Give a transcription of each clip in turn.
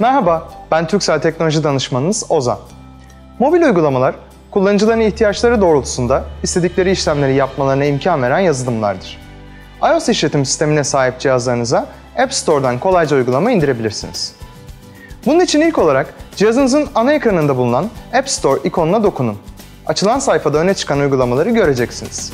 Merhaba, ben Türksel Teknoloji Danışmanınız Ozan. Mobil uygulamalar, kullanıcıların ihtiyaçları doğrultusunda istedikleri işlemleri yapmalarına imkan veren yazılımlardır. iOS işletim sistemine sahip cihazlarınıza App Store'dan kolayca uygulama indirebilirsiniz. Bunun için ilk olarak cihazınızın ana ekranında bulunan App Store ikonuna dokunun. Açılan sayfada öne çıkan uygulamaları göreceksiniz.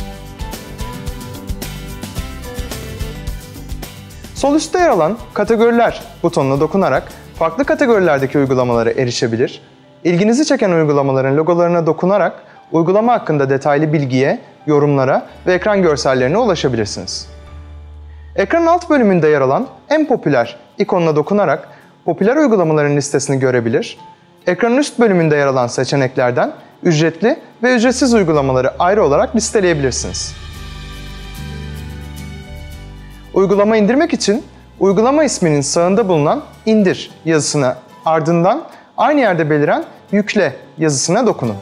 Sol üstte yer alan Kategoriler butonuna dokunarak farklı kategorilerdeki uygulamalara erişebilir, ilginizi çeken uygulamaların logolarına dokunarak uygulama hakkında detaylı bilgiye, yorumlara ve ekran görsellerine ulaşabilirsiniz. Ekranın alt bölümünde yer alan En Popüler ikonuna dokunarak popüler uygulamaların listesini görebilir, ekranın üst bölümünde yer alan seçeneklerden ücretli ve ücretsiz uygulamaları ayrı olarak listeleyebilirsiniz. Uygulama indirmek için uygulama isminin sağında bulunan indir yazısına ardından aynı yerde beliren yükle yazısına dokunun.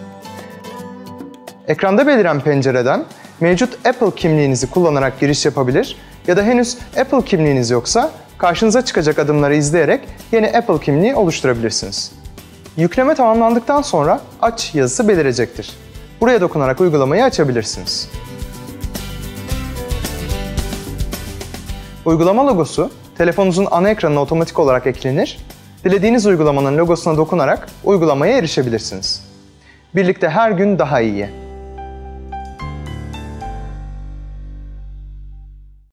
Ekranda beliren pencereden mevcut Apple kimliğinizi kullanarak giriş yapabilir ya da henüz Apple kimliğiniz yoksa karşınıza çıkacak adımları izleyerek yeni Apple kimliği oluşturabilirsiniz. Yükleme tamamlandıktan sonra aç yazısı belirecektir. Buraya dokunarak uygulamayı açabilirsiniz. Uygulama logosu telefonunuzun ana ekranına otomatik olarak eklenir. Dilediğiniz uygulamanın logosuna dokunarak uygulamaya erişebilirsiniz. Birlikte her gün daha iyiye.